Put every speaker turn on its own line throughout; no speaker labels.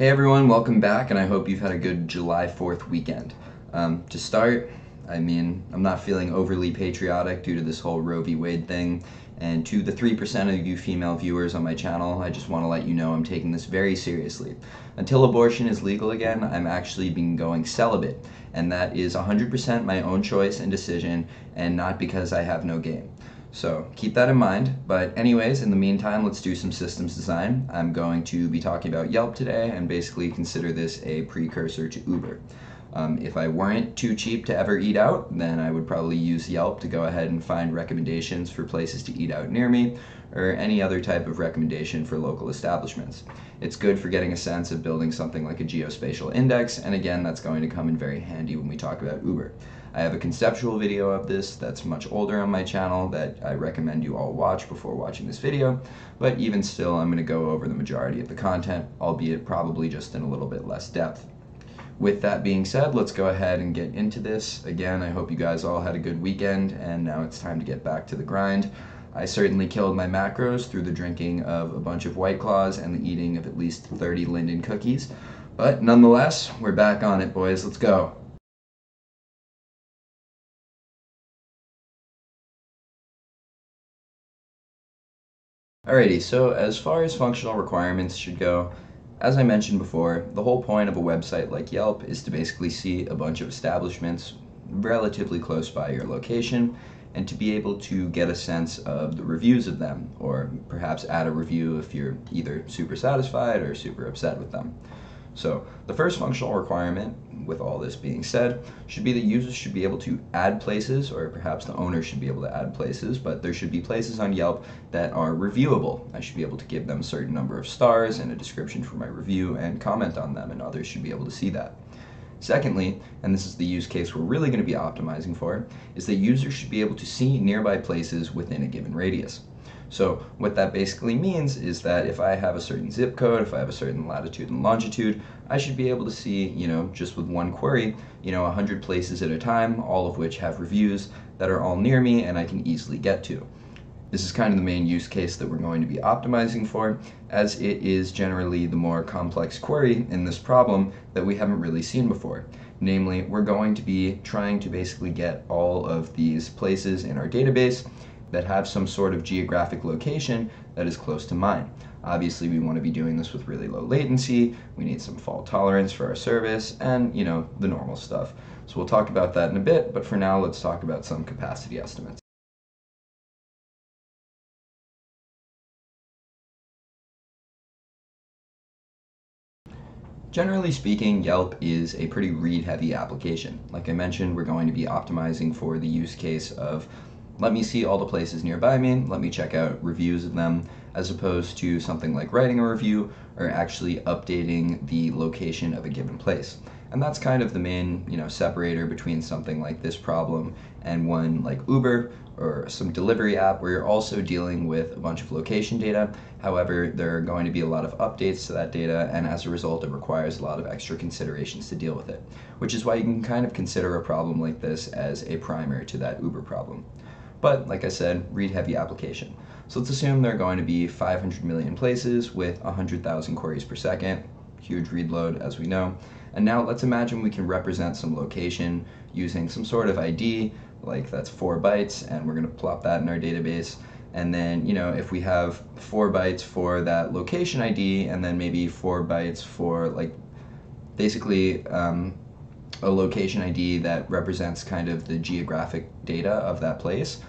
Hey everyone, welcome back, and I hope you've had a good July 4th weekend. Um, to start, I mean, I'm not feeling overly patriotic due to this whole Roe v. Wade thing, and to the 3% of you female viewers on my channel, I just want to let you know I'm taking this very seriously. Until abortion is legal again, I'm actually been going celibate, and that is 100% my own choice and decision, and not because I have no game. So keep that in mind. But anyways, in the meantime, let's do some systems design. I'm going to be talking about Yelp today and basically consider this a precursor to Uber. Um, if I weren't too cheap to ever eat out, then I would probably use Yelp to go ahead and find recommendations for places to eat out near me or any other type of recommendation for local establishments. It's good for getting a sense of building something like a geospatial index, and again, that's going to come in very handy when we talk about Uber. I have a conceptual video of this that's much older on my channel that I recommend you all watch before watching this video, but even still, I'm going to go over the majority of the content, albeit probably just in a little bit less depth. With that being said, let's go ahead and get into this. Again, I hope you guys all had a good weekend, and now it's time to get back to the grind. I certainly killed my macros through the drinking of a bunch of White Claws and the eating of at least 30 Linden cookies. But nonetheless, we're back on it, boys. Let's go. Alrighty, so as far as functional requirements should go, as I mentioned before, the whole point of a website like Yelp is to basically see a bunch of establishments relatively close by your location and to be able to get a sense of the reviews of them or perhaps add a review if you're either super satisfied or super upset with them. So the first functional requirement, with all this being said, should be that users should be able to add places, or perhaps the owner should be able to add places, but there should be places on Yelp that are reviewable. I should be able to give them a certain number of stars and a description for my review and comment on them, and others should be able to see that. Secondly, and this is the use case we're really going to be optimizing for, is that users should be able to see nearby places within a given radius. So what that basically means is that if I have a certain zip code, if I have a certain latitude and longitude, I should be able to see, you know, just with one query, you know, 100 places at a time, all of which have reviews that are all near me and I can easily get to. This is kind of the main use case that we're going to be optimizing for, as it is generally the more complex query in this problem that we haven't really seen before. Namely, we're going to be trying to basically get all of these places in our database that have some sort of geographic location that is close to mine. Obviously, we want to be doing this with really low latency. We need some fault tolerance for our service and, you know, the normal stuff. So we'll talk about that in a bit, but for now, let's talk about some capacity estimates. Generally speaking, Yelp is a pretty read-heavy application. Like I mentioned, we're going to be optimizing for the use case of let me see all the places nearby me, let me check out reviews of them, as opposed to something like writing a review or actually updating the location of a given place. And that's kind of the main, you know, separator between something like this problem and one like Uber or some delivery app where you're also dealing with a bunch of location data. However, there are going to be a lot of updates to that data and as a result it requires a lot of extra considerations to deal with it, which is why you can kind of consider a problem like this as a primer to that Uber problem. But like I said, read heavy application. So let's assume there are going to be 500 million places with 100,000 queries per second, huge read load as we know. And now let's imagine we can represent some location using some sort of ID, like that's four bytes, and we're gonna plop that in our database. And then, you know, if we have four bytes for that location ID, and then maybe four bytes for like basically um, a location ID that represents kind of the geographic data of that place,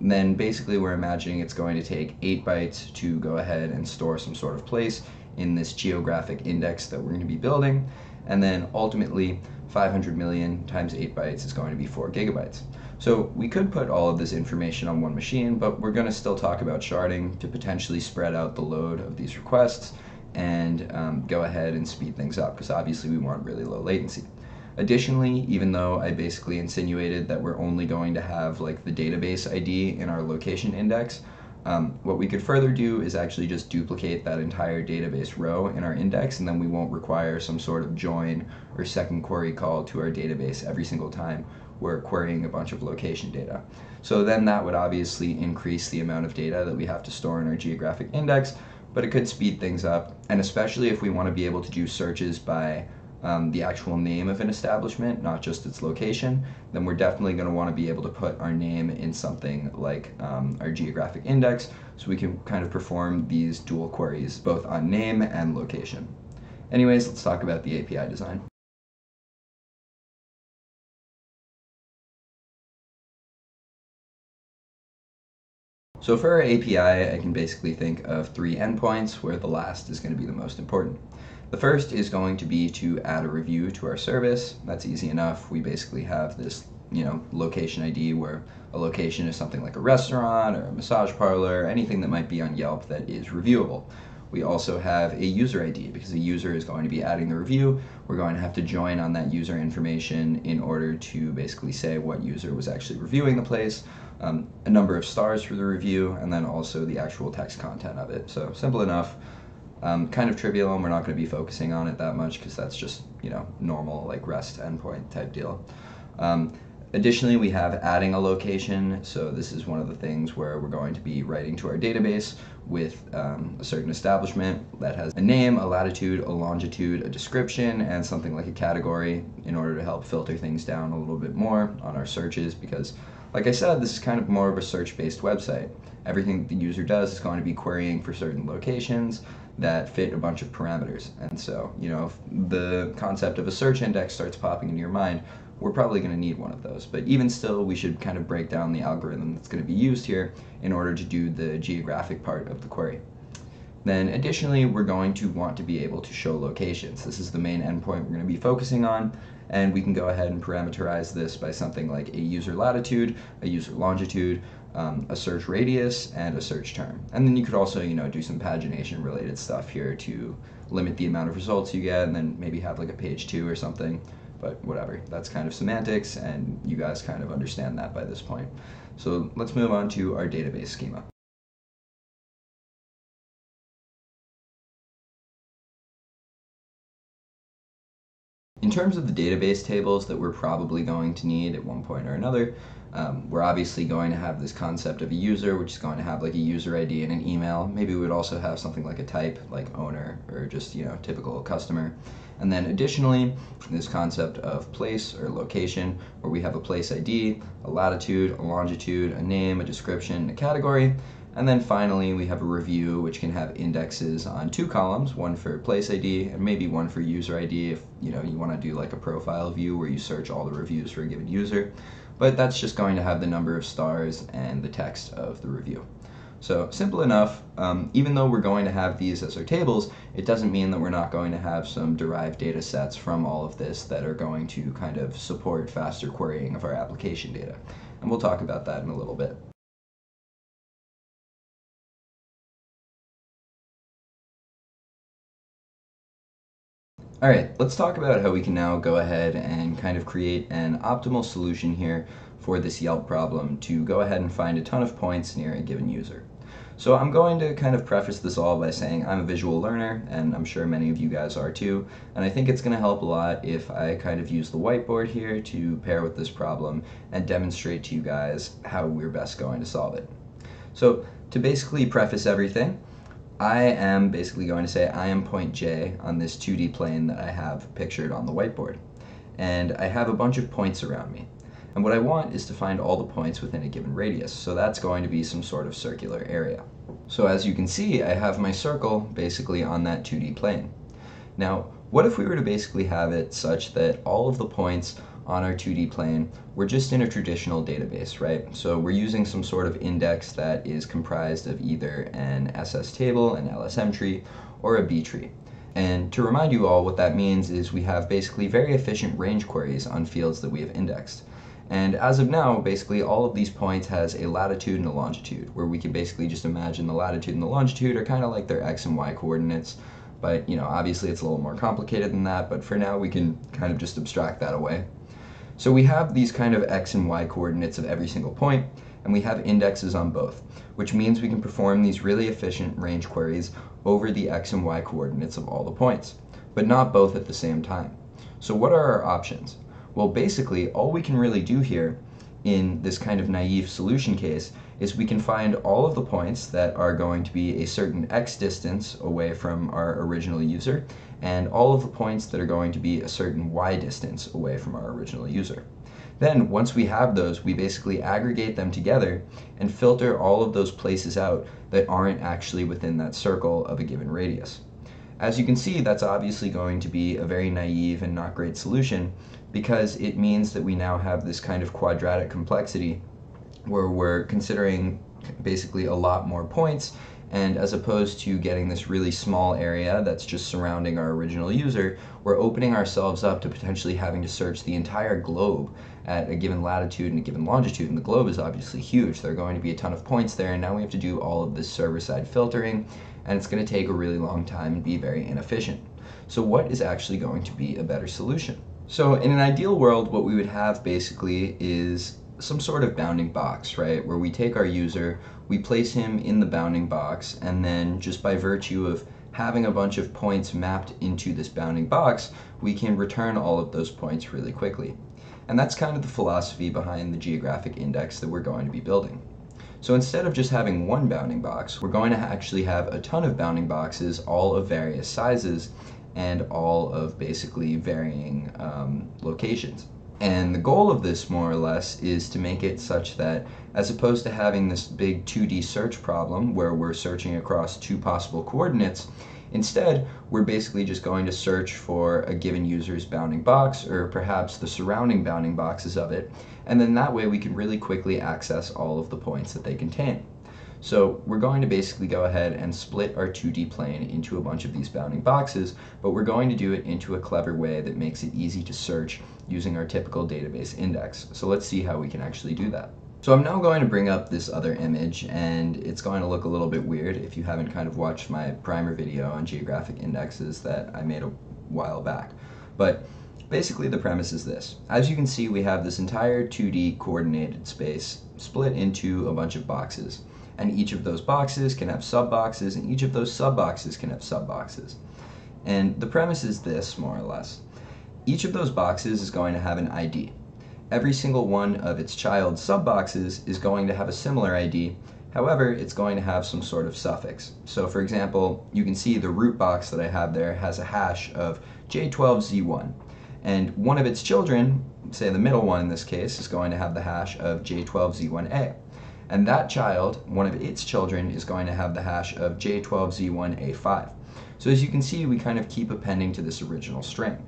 then basically we're imagining it's going to take 8 bytes to go ahead and store some sort of place in this geographic index that we're going to be building. And then ultimately 500 million times 8 bytes is going to be 4 gigabytes. So we could put all of this information on one machine, but we're going to still talk about sharding to potentially spread out the load of these requests and um, go ahead and speed things up because obviously we want really low latency. Additionally, even though I basically insinuated that we're only going to have like the database ID in our location index, um, what we could further do is actually just duplicate that entire database row in our index and then we won't require some sort of join or second query call to our database every single time we're querying a bunch of location data. So then that would obviously increase the amount of data that we have to store in our geographic index, but it could speed things up. And especially if we want to be able to do searches by um, the actual name of an establishment, not just its location, then we're definitely going to want to be able to put our name in something like um, our geographic index so we can kind of perform these dual queries both on name and location. Anyways, let's talk about the API design. So for our API, I can basically think of three endpoints where the last is going to be the most important. The first is going to be to add a review to our service. That's easy enough. We basically have this, you know, location ID where a location is something like a restaurant or a massage parlor, anything that might be on Yelp that is reviewable. We also have a user ID because the user is going to be adding the review. We're going to have to join on that user information in order to basically say what user was actually reviewing the place, um, a number of stars for the review, and then also the actual text content of it. So simple enough. Um, kind of trivial, and we're not going to be focusing on it that much because that's just you know normal like REST endpoint type deal. Um, additionally, we have adding a location. So this is one of the things where we're going to be writing to our database with um, a certain establishment that has a name, a latitude, a longitude, a description, and something like a category in order to help filter things down a little bit more on our searches because like I said, this is kind of more of a search-based website. Everything the user does is going to be querying for certain locations that fit a bunch of parameters. And so, you know, the concept of a search index starts popping into your mind, we're probably going to need one of those. But even still, we should kind of break down the algorithm that's going to be used here in order to do the geographic part of the query. Then additionally, we're going to want to be able to show locations. This is the main endpoint we're going to be focusing on, and we can go ahead and parameterize this by something like a user latitude, a user longitude, um, a search radius, and a search term. And then you could also, you know, do some pagination related stuff here to limit the amount of results you get, and then maybe have like a page two or something. But whatever, that's kind of semantics, and you guys kind of understand that by this point. So let's move on to our database schema. In terms of the database tables that we're probably going to need at one point or another, um, we're obviously going to have this concept of a user, which is going to have like a user ID and an email. Maybe we would also have something like a type, like owner, or just, you know, typical customer. And then additionally, this concept of place or location, where we have a place ID, a latitude, a longitude, a name, a description, a category, and then finally, we have a review, which can have indexes on two columns, one for place ID and maybe one for user ID if you know you want to do like a profile view where you search all the reviews for a given user. But that's just going to have the number of stars and the text of the review. So simple enough, um, even though we're going to have these as our tables, it doesn't mean that we're not going to have some derived data sets from all of this that are going to kind of support faster querying of our application data. And we'll talk about that in a little bit. All right, let's talk about how we can now go ahead and kind of create an optimal solution here for this Yelp problem to go ahead and find a ton of points near a given user. So I'm going to kind of preface this all by saying I'm a visual learner, and I'm sure many of you guys are too, and I think it's going to help a lot if I kind of use the whiteboard here to pair with this problem and demonstrate to you guys how we're best going to solve it. So to basically preface everything, I am basically going to say I am point J on this 2D plane that I have pictured on the whiteboard. And I have a bunch of points around me. And what I want is to find all the points within a given radius, so that's going to be some sort of circular area. So as you can see, I have my circle basically on that 2D plane. Now, what if we were to basically have it such that all of the points on our 2D plane, we're just in a traditional database, right? So we're using some sort of index that is comprised of either an SS table, an LSM tree, or a B tree. And to remind you all, what that means is we have basically very efficient range queries on fields that we have indexed. And as of now, basically all of these points has a latitude and a longitude, where we can basically just imagine the latitude and the longitude are kind of like their x and y coordinates. But, you know, obviously it's a little more complicated than that, but for now we can kind of just abstract that away. So we have these kind of x and y coordinates of every single point, and we have indexes on both, which means we can perform these really efficient range queries over the x and y coordinates of all the points, but not both at the same time. So what are our options? Well, basically, all we can really do here in this kind of naive solution case is we can find all of the points that are going to be a certain x distance away from our original user, and all of the points that are going to be a certain y distance away from our original user. Then, once we have those, we basically aggregate them together and filter all of those places out that aren't actually within that circle of a given radius. As you can see, that's obviously going to be a very naive and not great solution because it means that we now have this kind of quadratic complexity where we're considering basically a lot more points and as opposed to getting this really small area that's just surrounding our original user, we're opening ourselves up to potentially having to search the entire globe at a given latitude and a given longitude. And the globe is obviously huge. There are going to be a ton of points there, and now we have to do all of this server side filtering, and it's going to take a really long time and be very inefficient. So, what is actually going to be a better solution? So, in an ideal world, what we would have basically is some sort of bounding box, right? Where we take our user, we place him in the bounding box, and then just by virtue of having a bunch of points mapped into this bounding box, we can return all of those points really quickly. And that's kind of the philosophy behind the geographic index that we're going to be building. So instead of just having one bounding box, we're going to actually have a ton of bounding boxes, all of various sizes, and all of basically varying um, locations. And the goal of this, more or less, is to make it such that as opposed to having this big 2D search problem where we're searching across two possible coordinates, instead we're basically just going to search for a given user's bounding box or perhaps the surrounding bounding boxes of it, and then that way we can really quickly access all of the points that they contain. So we're going to basically go ahead and split our 2D plane into a bunch of these bounding boxes, but we're going to do it into a clever way that makes it easy to search using our typical database index. So let's see how we can actually do that. So I'm now going to bring up this other image and it's going to look a little bit weird if you haven't kind of watched my primer video on geographic indexes that I made a while back. But basically the premise is this. As you can see we have this entire 2D coordinated space split into a bunch of boxes and each of those boxes can have sub boxes, and each of those sub boxes can have sub boxes. And the premise is this, more or less. Each of those boxes is going to have an ID. Every single one of its child sub boxes is going to have a similar ID, however, it's going to have some sort of suffix. So for example, you can see the root box that I have there has a hash of J12Z1, and one of its children, say the middle one in this case, is going to have the hash of J12Z1A and that child, one of its children, is going to have the hash of J12Z1A5. So as you can see, we kind of keep appending to this original string.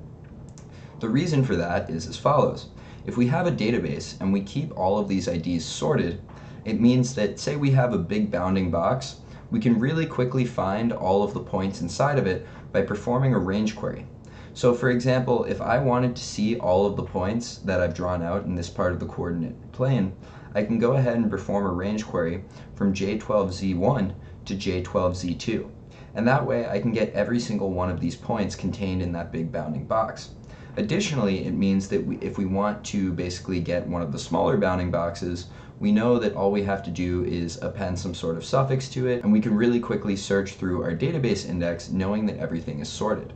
The reason for that is as follows. If we have a database and we keep all of these IDs sorted, it means that say we have a big bounding box, we can really quickly find all of the points inside of it by performing a range query. So for example, if I wanted to see all of the points that I've drawn out in this part of the coordinate plane, I can go ahead and perform a range query from J12Z1 to J12Z2. And that way I can get every single one of these points contained in that big bounding box. Additionally, it means that we, if we want to basically get one of the smaller bounding boxes, we know that all we have to do is append some sort of suffix to it, and we can really quickly search through our database index knowing that everything is sorted.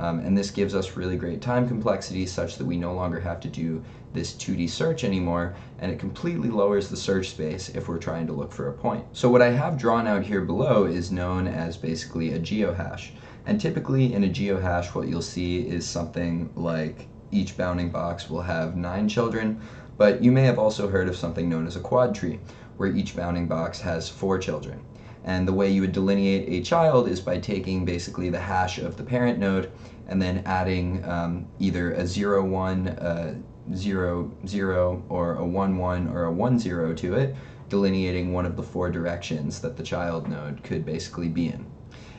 Um, and this gives us really great time complexity such that we no longer have to do this 2D search anymore, and it completely lowers the search space if we're trying to look for a point. So what I have drawn out here below is known as basically a geohash. And typically in a geohash, what you'll see is something like each bounding box will have nine children, but you may have also heard of something known as a quad tree, where each bounding box has four children. And the way you would delineate a child is by taking basically the hash of the parent node and then adding um, either a 0, 1, a 0, 0, or a 1, 1, or a 1, 0 to it, delineating one of the four directions that the child node could basically be in.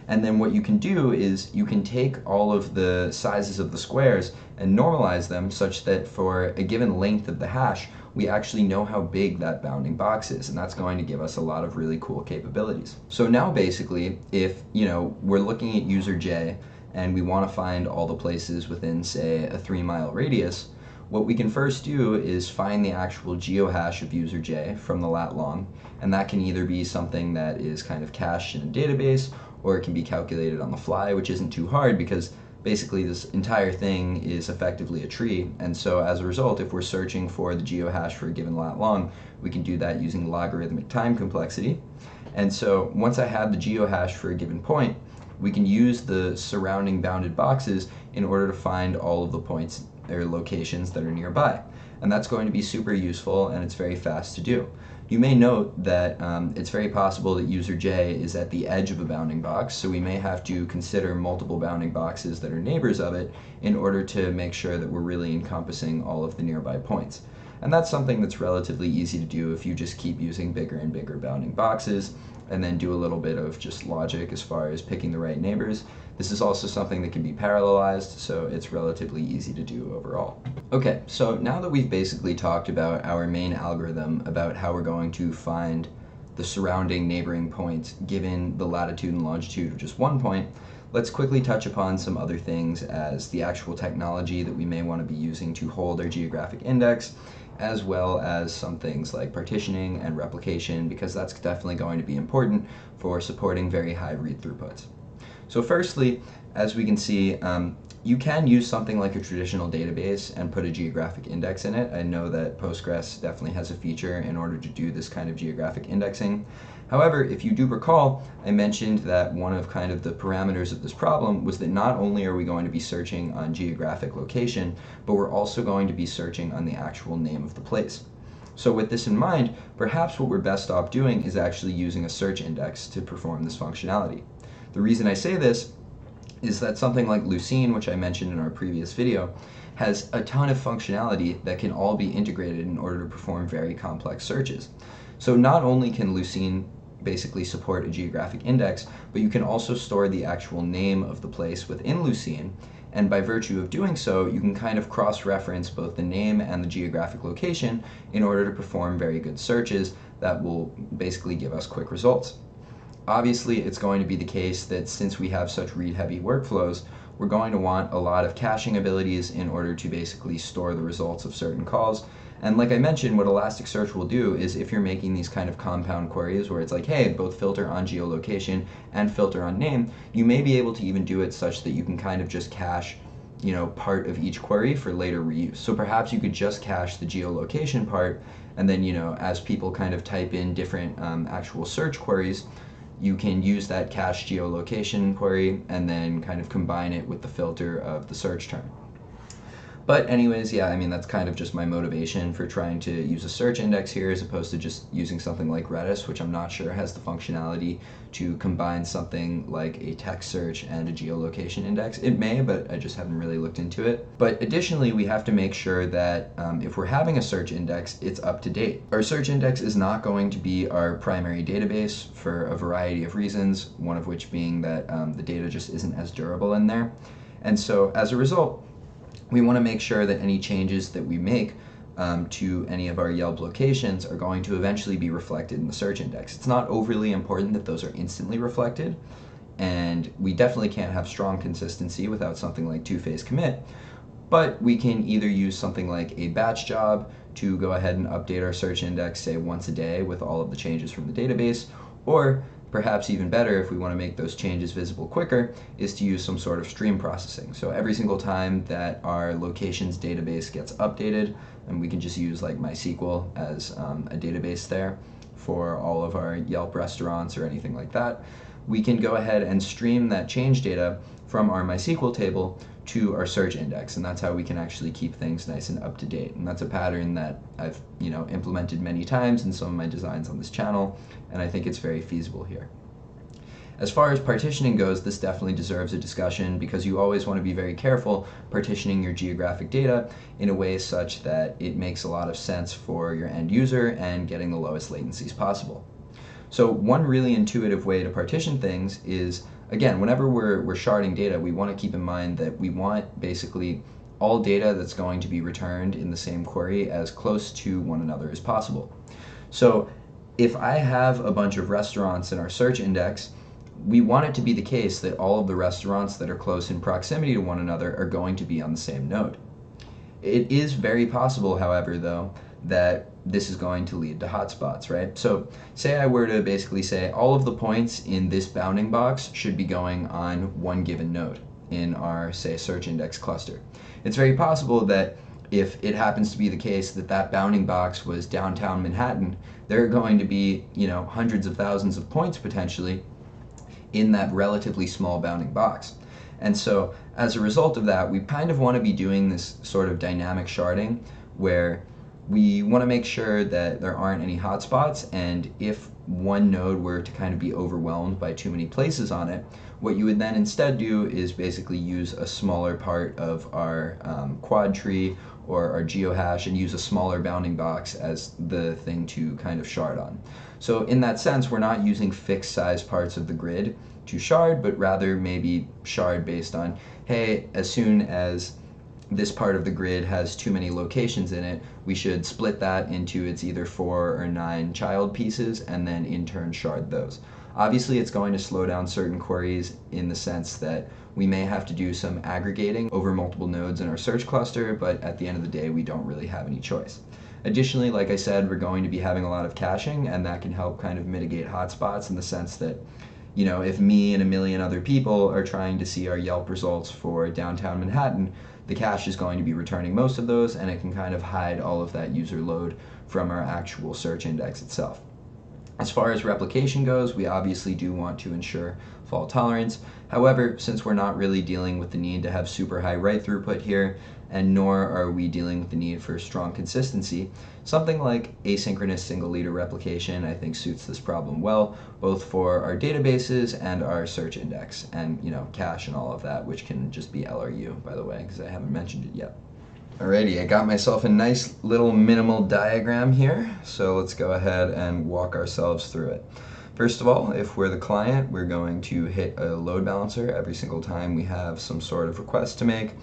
And then what you can do is you can take all of the sizes of the squares and normalize them such that for a given length of the hash, we actually know how big that bounding box is, and that's going to give us a lot of really cool capabilities. So now basically, if you know we're looking at user J and we want to find all the places within, say, a three mile radius, what we can first do is find the actual geohash of user J from the lat long, and that can either be something that is kind of cached in a database, or it can be calculated on the fly, which isn't too hard because basically this entire thing is effectively a tree. And so as a result, if we're searching for the geohash for a given lat long, we can do that using logarithmic time complexity. And so once I have the geohash for a given point, we can use the surrounding bounded boxes in order to find all of the points or locations that are nearby. And that's going to be super useful and it's very fast to do. You may note that um, it's very possible that user J is at the edge of a bounding box, so we may have to consider multiple bounding boxes that are neighbors of it in order to make sure that we're really encompassing all of the nearby points. And that's something that's relatively easy to do if you just keep using bigger and bigger bounding boxes and then do a little bit of just logic as far as picking the right neighbors. This is also something that can be parallelized, so it's relatively easy to do overall. Okay, so now that we've basically talked about our main algorithm about how we're going to find the surrounding neighboring points given the latitude and longitude of just one point, let's quickly touch upon some other things as the actual technology that we may want to be using to hold our geographic index as well as some things like partitioning and replication, because that's definitely going to be important for supporting very high read throughputs. So firstly, as we can see, um, you can use something like a traditional database and put a geographic index in it. I know that Postgres definitely has a feature in order to do this kind of geographic indexing. However, if you do recall, I mentioned that one of kind of the parameters of this problem was that not only are we going to be searching on geographic location, but we're also going to be searching on the actual name of the place. So with this in mind, perhaps what we're best off doing is actually using a search index to perform this functionality. The reason I say this is that something like Lucene, which I mentioned in our previous video, has a ton of functionality that can all be integrated in order to perform very complex searches. So not only can Lucene basically support a geographic index, but you can also store the actual name of the place within Lucene. And by virtue of doing so, you can kind of cross-reference both the name and the geographic location in order to perform very good searches that will basically give us quick results. Obviously, it's going to be the case that since we have such read-heavy workflows, we're going to want a lot of caching abilities in order to basically store the results of certain calls and like I mentioned, what Elasticsearch will do is if you're making these kind of compound queries where it's like, hey, both filter on geolocation and filter on name, you may be able to even do it such that you can kind of just cache you know, part of each query for later reuse. So perhaps you could just cache the geolocation part, and then, you know, as people kind of type in different um, actual search queries, you can use that cache geolocation query and then kind of combine it with the filter of the search term. But anyways, yeah, I mean, that's kind of just my motivation for trying to use a search index here as opposed to just using something like Redis, which I'm not sure has the functionality to combine something like a text search and a geolocation index. It may, but I just haven't really looked into it. But additionally, we have to make sure that um, if we're having a search index, it's up to date. Our search index is not going to be our primary database for a variety of reasons, one of which being that um, the data just isn't as durable in there. And so as a result, we want to make sure that any changes that we make um, to any of our Yelp locations are going to eventually be reflected in the search index. It's not overly important that those are instantly reflected, and we definitely can't have strong consistency without something like two-phase commit, but we can either use something like a batch job to go ahead and update our search index, say once a day with all of the changes from the database, or perhaps even better if we want to make those changes visible quicker is to use some sort of stream processing. So every single time that our locations database gets updated, and we can just use like MySQL as um, a database there for all of our Yelp restaurants or anything like that, we can go ahead and stream that change data from our MySQL table to our search index and that's how we can actually keep things nice and up to date and that's a pattern that I've you know implemented many times in some of my designs on this channel and I think it's very feasible here. As far as partitioning goes, this definitely deserves a discussion because you always want to be very careful partitioning your geographic data in a way such that it makes a lot of sense for your end user and getting the lowest latencies possible. So one really intuitive way to partition things is again, whenever we're, we're sharding data, we want to keep in mind that we want basically all data that's going to be returned in the same query as close to one another as possible. So if I have a bunch of restaurants in our search index, we want it to be the case that all of the restaurants that are close in proximity to one another are going to be on the same node. It is very possible, however, though, that this is going to lead to hotspots, right? So say I were to basically say all of the points in this bounding box should be going on one given node. in our, say, search index cluster. It's very possible that if it happens to be the case that that bounding box was downtown Manhattan, there are going to be, you know, hundreds of thousands of points potentially in that relatively small bounding box. And so as a result of that, we kind of want to be doing this sort of dynamic sharding where we want to make sure that there aren't any hotspots and if one node were to kind of be overwhelmed by too many places on it, what you would then instead do is basically use a smaller part of our um, quad tree or our geohash and use a smaller bounding box as the thing to kind of shard on. So in that sense, we're not using fixed size parts of the grid to shard, but rather maybe shard based on, hey, as soon as this part of the grid has too many locations in it, we should split that into its either four or nine child pieces and then in turn shard those. Obviously, it's going to slow down certain queries in the sense that we may have to do some aggregating over multiple nodes in our search cluster, but at the end of the day, we don't really have any choice. Additionally, like I said, we're going to be having a lot of caching, and that can help kind of mitigate hotspots in the sense that, you know, if me and a million other people are trying to see our Yelp results for downtown Manhattan, the cache is going to be returning most of those, and it can kind of hide all of that user load from our actual search index itself. As far as replication goes, we obviously do want to ensure fault tolerance. However, since we're not really dealing with the need to have super high write throughput here, and nor are we dealing with the need for strong consistency, something like asynchronous single leader replication I think suits this problem well, both for our databases and our search index, and you know, cache and all of that, which can just be LRU, by the way, because I haven't mentioned it yet. Alrighty, I got myself a nice little minimal diagram here, so let's go ahead and walk ourselves through it. First of all, if we're the client, we're going to hit a load balancer every single time we have some sort of request to make.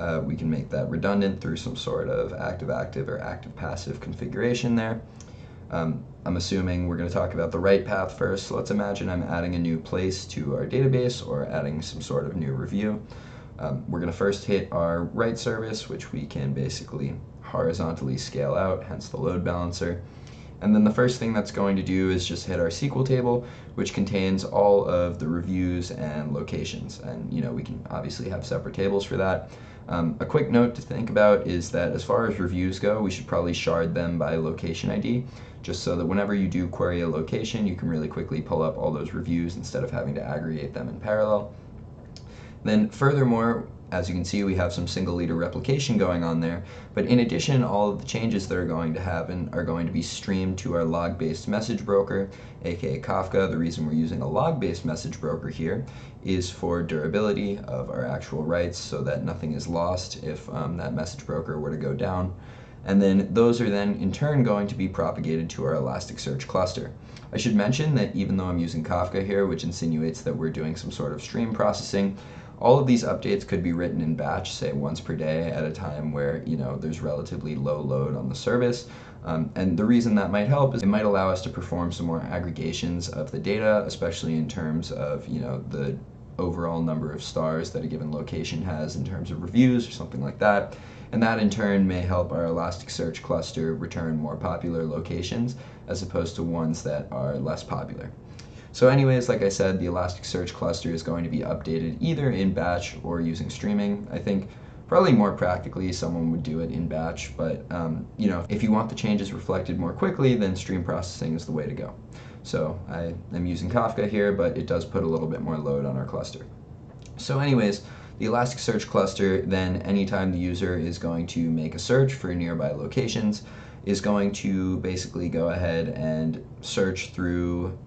Uh, we can make that redundant through some sort of active-active or active-passive configuration there. Um, I'm assuming we're going to talk about the write path first. So let's imagine I'm adding a new place to our database or adding some sort of new review. Um, we're going to first hit our write service, which we can basically horizontally scale out, hence the load balancer. And then the first thing that's going to do is just hit our SQL table, which contains all of the reviews and locations. And you know, we can obviously have separate tables for that. Um, a quick note to think about is that as far as reviews go, we should probably shard them by location ID, just so that whenever you do query a location, you can really quickly pull up all those reviews instead of having to aggregate them in parallel. Then furthermore, as you can see, we have some single leader replication going on there. But in addition, all of the changes that are going to happen are going to be streamed to our log-based message broker, aka Kafka. The reason we're using a log-based message broker here is for durability of our actual writes so that nothing is lost if um, that message broker were to go down. And then those are then in turn going to be propagated to our Elasticsearch cluster. I should mention that even though I'm using Kafka here, which insinuates that we're doing some sort of stream processing, all of these updates could be written in batch, say once per day at a time where you know there's relatively low load on the service. Um, and the reason that might help is it might allow us to perform some more aggregations of the data, especially in terms of you know the overall number of stars that a given location has in terms of reviews or something like that. And that in turn may help our Elasticsearch cluster return more popular locations as opposed to ones that are less popular. So anyways, like I said, the Elasticsearch cluster is going to be updated either in batch or using streaming. I think probably more practically someone would do it in batch, but um, you know, if you want the changes reflected more quickly, then stream processing is the way to go. So I am using Kafka here, but it does put a little bit more load on our cluster. So anyways, the Elasticsearch cluster, then anytime the user is going to make a search for nearby locations, is going to basically go ahead and search through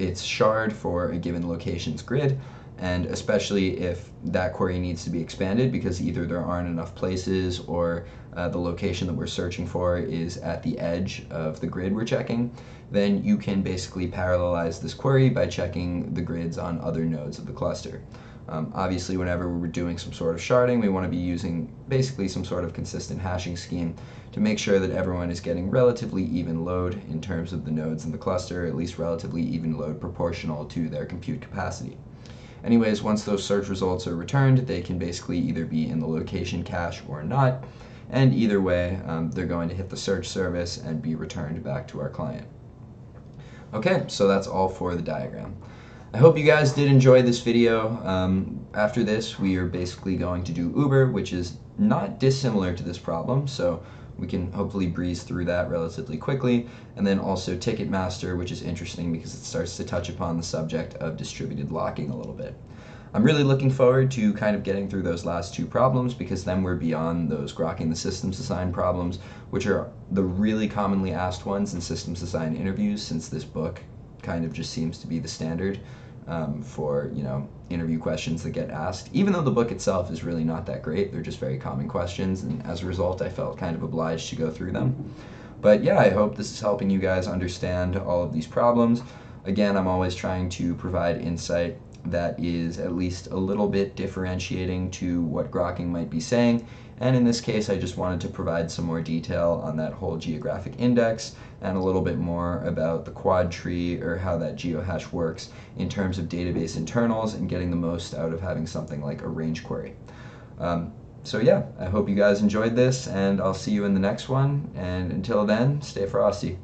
its shard for a given location's grid, and especially if that query needs to be expanded because either there aren't enough places or uh, the location that we're searching for is at the edge of the grid we're checking, then you can basically parallelize this query by checking the grids on other nodes of the cluster. Um, obviously, whenever we're doing some sort of sharding, we want to be using basically some sort of consistent hashing scheme to make sure that everyone is getting relatively even load in terms of the nodes in the cluster, at least relatively even load proportional to their compute capacity. Anyways, once those search results are returned, they can basically either be in the location cache or not, and either way, um, they're going to hit the search service and be returned back to our client. Okay, so that's all for the diagram. I hope you guys did enjoy this video. Um, after this, we are basically going to do Uber, which is not dissimilar to this problem, so we can hopefully breeze through that relatively quickly. And then also Ticketmaster, which is interesting because it starts to touch upon the subject of distributed locking a little bit. I'm really looking forward to kind of getting through those last two problems because then we're beyond those grokking the systems design problems, which are the really commonly asked ones in systems design interviews since this book kind of just seems to be the standard um, for you know interview questions that get asked. Even though the book itself is really not that great, they're just very common questions, and as a result, I felt kind of obliged to go through them. But yeah, I hope this is helping you guys understand all of these problems. Again, I'm always trying to provide insight that is at least a little bit differentiating to what Grokking might be saying. And in this case, I just wanted to provide some more detail on that whole geographic index and a little bit more about the quad tree or how that geohash works in terms of database internals and getting the most out of having something like a range query. Um, so yeah, I hope you guys enjoyed this and I'll see you in the next one. And until then, stay frosty.